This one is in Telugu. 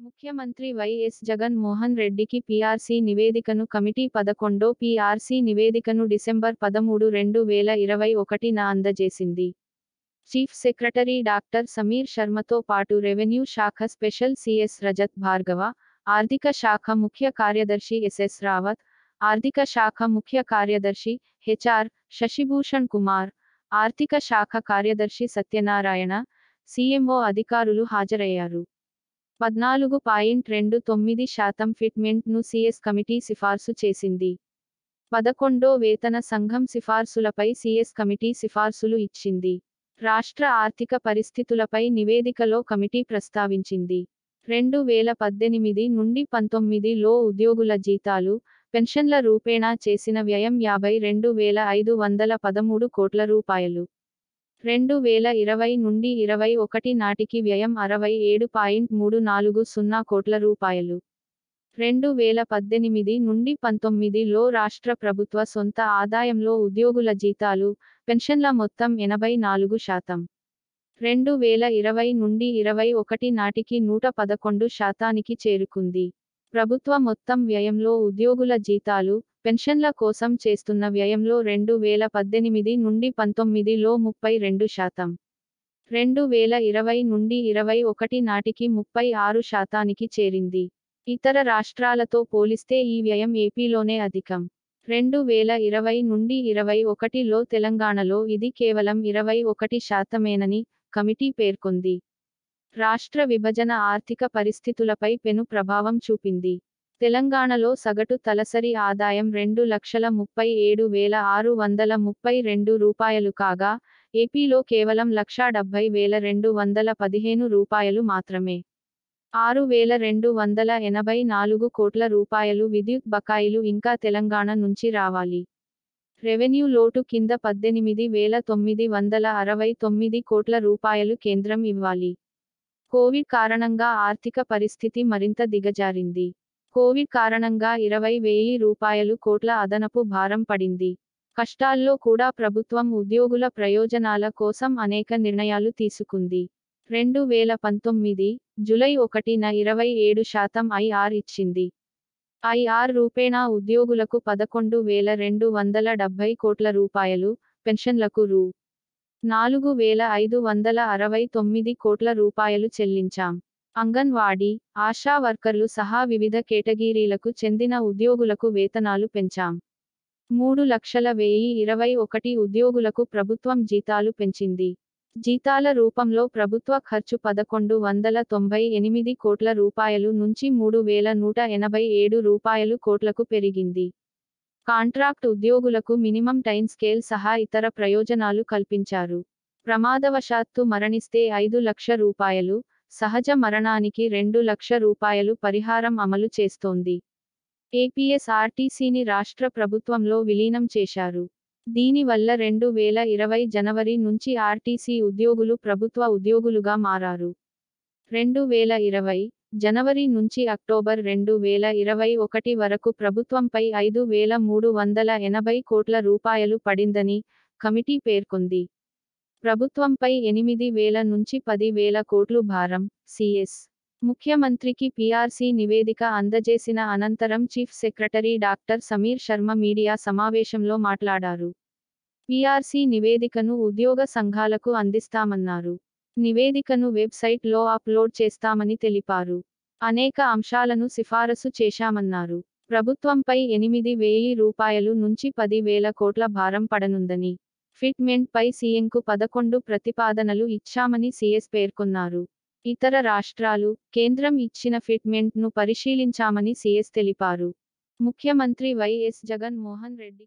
ముఖ్యమంత్రి వైఎస్ జగన్ మోహన్ రెడ్డికి పీఆర్సీ నివేదికను కమిటీ పదకొండో పీఆర్సీ నివేదికను డిసెంబర్ పదమూడు రెండు వేల ఇరవై ఒకటిన అందజేసింది. చీఫ్ సెక్రటరీ డాక్టర్ సమీర్ శర్మతో పాటు రెవెన్యూ శాఖ స్పెషల్ సిఎస్ రజత్ భార్గవ ఆర్థిక శాఖ ముఖ్య కార్యదర్శి ఎస్ఎస్ రావత్ ఆర్థిక శాఖ ముఖ్య కార్యదర్శి హెచ్ఆర్ శశిభూషణ్ కుమార్ ఆర్థిక శాఖ కార్యదర్శి సత్యనారాయణ సీఎంఓ అధికారులు హాజరయ్యారు. పద్నాలుగు పాయింట్ రెండు తొమ్మిది శాతం ఫిట్మెంట్ను సిఎస్ కమిటీ సిఫార్సు చేసింది. పదకొండో వేతన సంఘం సిఫార్సులపై సిఎస్ కమిటీ సిఫార్సులు ఇచ్చింది. రాష్ట్ర ఆర్థిక పరిస్థితులపై నివేదికలో కమిటీ ప్రస్తావించింది. రెండు వేల పద్దెనిమిది నుండి పంతొమ్మిది లో ఉద్యోగుల జీతాలు పెన్షన్ల రూపేణా చేసిన వ్యయం యాభై రెండు వేల ఐదు వందల పదమూడు కోట్ల రూపాయలు. రెండు వేల ఇరవై నుండి ఇరవై ఒకటి నాటికి వ్యయం అరవై ఏడు పాయింట్ మూడు నాలుగు సున్నా కోట్ల రూపాయలు. రెండు వేల పద్దెనిమిది నుండి పంతొమ్మిది లో రాష్ట్ర ప్రభుత్వ సొంత ఆదాయంలో ఉద్యోగుల జీతాలు పెన్షన్ల మొత్తం ఎనభై నాలుగు శాతం. రెండు వేల ఇరవై నుండి ఇరవై ఒకటి నాటికి నూట పదకొండు శాతానికి చేరుకుంది. ప్రభుత్వ మొత్తం వ్యయంలో ఉద్యోగుల జీతాలు పెన్షన్ల కోసం చేస్తున్న వ్యయంలో రెండు వేల పద్దెనిమిది నుండి పంతొమ్మిదిలో ముప్పై రెండు శాతం. రెండు వేల ఇరవై నుండి ఇరవై ఒకటి నాటికి ముప్పై ఆరు శాతానికి చేరింది. ఇతర రాష్ట్రాలతో పోలిస్తే ఈ వ్యయం ఏపీలోనే అధికం. రెండు వేల ఇరవై నుండి ఇరవై ఒకటిలో తెలంగాణలో ఇది కేవలం ఇరవై ఒకటి శాతమేనని కమిటీ పేర్కొంది. రాష్ట్ర విభజన ఆర్థిక పరిస్థితులపై పెను ప్రభావం చూపింది. తెలంగాణలో సగటు తలసరి ఆదాయం రెండు లక్షల ముప్పై ఏడు వేల ఆరు వందల ముప్పై రెండు రూపాయలు కాగా ఏపీలో కేవలం లక్షా డెబ్బై వేల రెండు వందల పదిహేను రూపాయలు మాత్రమే. ఆరు వేల రెండు వందల ఎనభై నాలుగు కోట్ల రూపాయలు విద్యుత్ బకాయిలు ఇంకా తెలంగాణ నుంచి రావాలి. రెవెన్యూ లోటు కింద పద్దెనిమిది వేల తొమ్మిది వందల అరవై తొమ్మిది కోట్ల రూపాయలు కేంద్రం ఇవ్వాలి. కోవిడ్ కారణంగా ఆర్థిక పరిస్థితి మరింత దిగజారింది. కోవిడ్ కారణంగా ఇరవై వెయ్యి రూపాయలు కోట్ల అదనపు భారం పడింది. కష్టాల్లో కూడా ప్రభుత్వం ఉద్యోగుల ప్రయోజనాల కోసం అనేక నిర్ణయాలు తీసుకుంది. రెండు వేల పంతొమ్మిది జులై ఒకటిన ఇరవై ఏడు శాతం ఐఆర్ ఇచ్చింది. ఐఆర్ రూపేణా ఉద్యోగులకు పదకొండు వేల రెండు వందల డెబ్బై కోట్ల రూపాయలు పెన్షన్లకు రూ. నాలుగు వేల ఐదు వందల అరవై తొమ్మిది కోట్ల రూపాయలు చెల్లించాం. అంగన్వాడీ ఆశా వర్కర్లు సహా వివిధ కేటగిరీలకు చెందిన ఉద్యోగులకు వేతనాలు పెంచాం. మూడు లక్షల వెయ్యి ఇరవై ఒకటి ఉద్యోగులకు ప్రభుత్వం జీతాలు పెంచింది. జీతాల రూపంలో ప్రభుత్వ ఖర్చు పదకొండు వందల తొంభై ఎనిమిది కోట్ల రూపాయలు నుంచి మూడు వేల నూట ఎనభై ఏడు రూపాయలు కోట్లకు పెరిగింది. కాంట్రాక్ట్ ఉద్యోగులకు మినిమం టైం స్కేల్ సహా ఇతర ప్రయోజనాలు కల్పించారు. ప్రమాదవశాత్తు మరణిస్తే ఐదు లక్ష రూపాయలు సహజ మరణానికి రెండు లక్ష రూపాయలు పరిహారం అమలు చేస్తోంది. ఏపీఎస్ఆర్టీసీని రాష్ట్ర ప్రభుత్వంలో విలీనం చేశారు. దీనివల్ల రెండు వేల ఇరవై జనవరి నుంచి ఆర్టీసీ ఉద్యోగులు ప్రభుత్వ ఉద్యోగులుగా మారారు. రెండు వేల ఇరవై జనవరి నుంచి అక్టోబర్ రెండు వేల ఇరవై ఒకటి వరకు ప్రభుత్వంపై ఐదు వేల మూడు వందల ఎనభై కోట్ల రూపాయలు పడిందని కమిటీ పేర్కొంది. ప్రభుత్వంపై ఎనిమిది వేల నుంచి పది వేల కోట్లు భారం. సిఎస్ ముఖ్యమంత్రికి పీఆర్సీ నివేదిక అందజేసిన అనంతరం chief secretary doctor Sameer Sharma media సమావేశంలో మాట్లాడారు. పీఆర్సీ నివేదికను ఉద్యోగ సంఘాలకు అందిస్తామన్నారు. నివేదికను వెబ్సైట్లో అప్లోడ్ చేస్తామని తెలిపారు. అనేక అంశాలను సిఫారసు చేశామన్నారు. ప్రభుత్వంపై ఎనిమిది వేయి రూపాయలు నుంచి పది వేల కోట్ల భారం పడనుందని ఫిట్మెంట్ పై సీఎంకు పదకొండు ప్రతిపాదనలు ఇచ్చామని సీఎస్ పేర్కొన్నారు. ఇతర రాష్ట్రాలు కేంద్రం ఇచ్చిన ఫిట్మెంట్ను పరిశీలించామని సీఎస్ తెలిపారు. ముఖ్యమంత్రి వైఎస్ జగన్ మోహన్ రెడ్డి